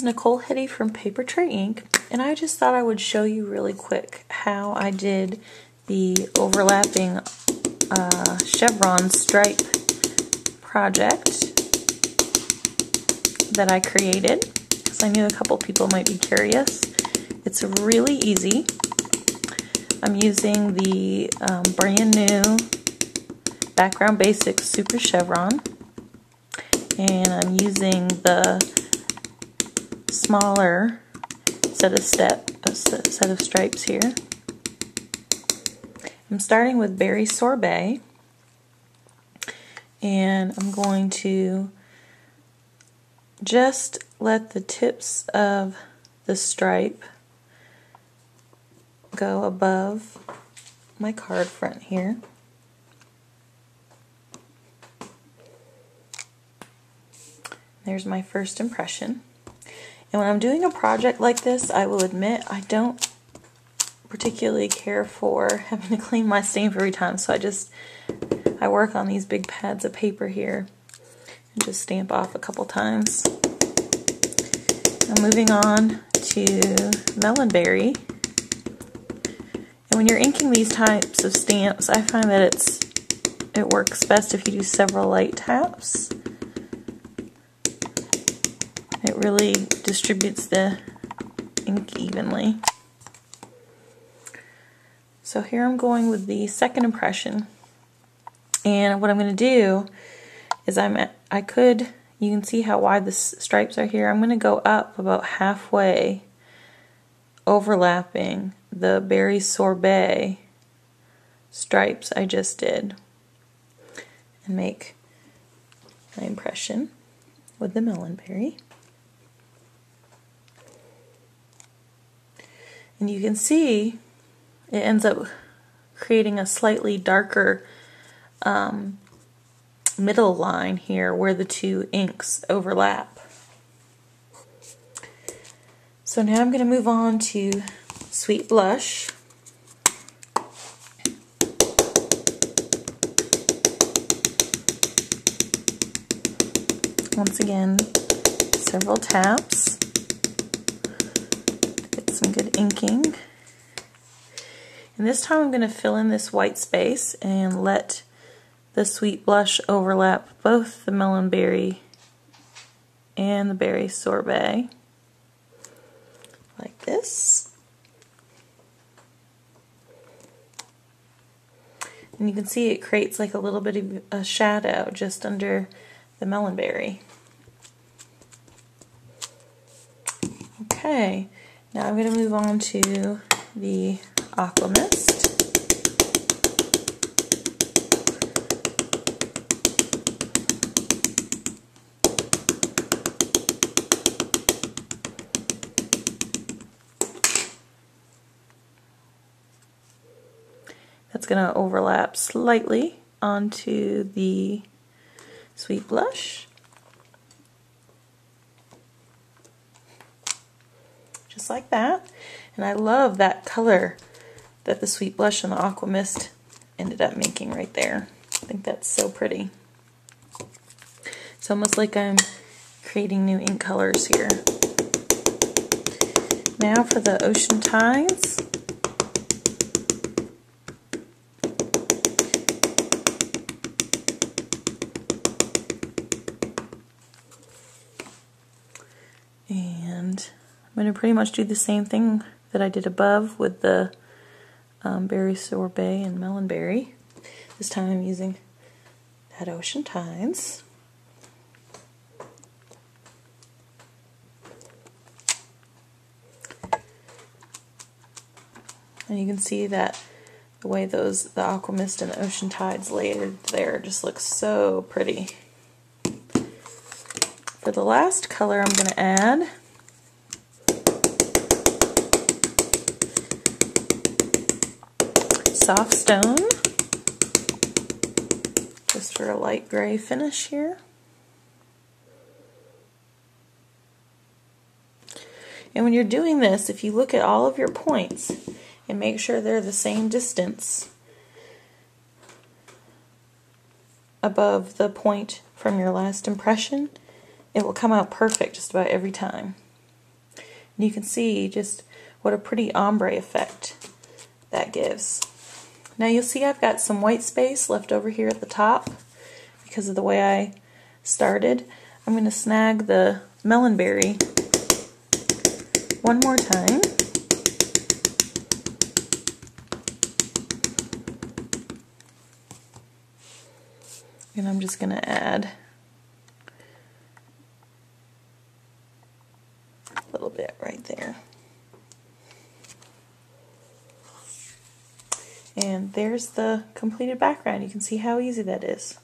Is Nichole Heady from Papertrey Ink, and I just thought I would show you really quick how I did the overlapping uh, chevron stripe project that I created, because I knew a couple people might be curious. It's really easy. I'm using the um, brand new Background Basics Super Chevron, and I'm using the smaller set of step set of stripes here. I'm starting with berry sorbet and I'm going to just let the tips of the stripe go above my card front here. There's my first impression. And when I'm doing a project like this, I will admit I don't particularly care for having to clean my stamp every time, so I just, I work on these big pads of paper here and just stamp off a couple times. I'm moving on to Melonberry. And when you're inking these types of stamps, I find that it's it works best if you do several light taps. Really distributes the ink evenly. So here I'm going with the second impression. And what I'm going to do is I'm at, I could, you can see how wide the stripes are here. I'm going to go up about halfway, overlapping the berry sorbet stripes I just did. And make my impression with the melonberry. And you can see it ends up creating a slightly darker um, middle line here where the two inks overlap. So now I'm going to move on to Sweet Blush. Once again, several taps some good inking. And this time I'm going to fill in this white space and let the sweet blush overlap both the melon berry and the berry sorbet like this. And you can see it creates like a little bit of a shadow just under the melon berry. Okay, now I'm going to move on to the Aquamist. That's going to overlap slightly onto the Sweet Blush. Like that. And I love that color that the Sweet Blush and the Aqua Mist ended up making right there. I think that's so pretty. It's almost like I'm creating new ink colors here. Now for the Ocean Tides. I'm going to pretty much do the same thing that I did above with the um, berry sorbet and melon berry. This time I'm using that Ocean Tides. And you can see that the way those, the Aqua Mist and the Ocean Tides layered there just looks so pretty. For the last color I'm going to add soft stone just for a light gray finish here. And when you're doing this, if you look at all of your points and make sure they're the same distance above the point from your last impression, it will come out perfect just about every time. And you can see just what a pretty ombre effect that gives. Now you'll see I've got some white space left over here at the top because of the way I started. I'm going to snag the melon berry one more time. And I'm just going to add a little bit right there. And there's the completed background. You can see how easy that is.